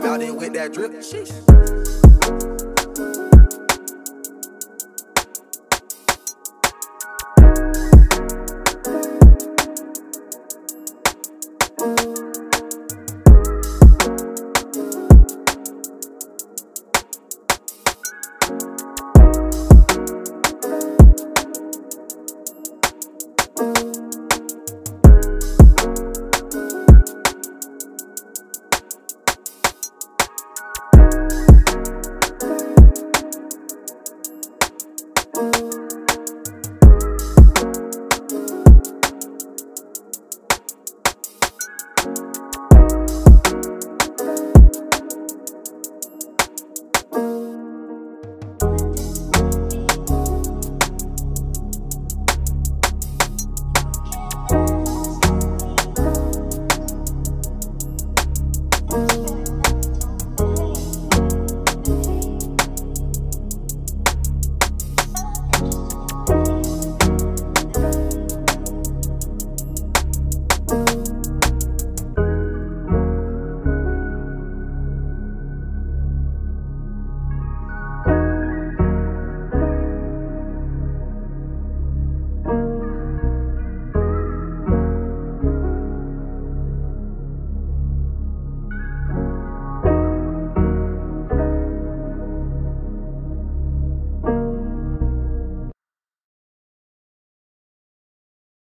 Now then with that drip. Sheesh.